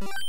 you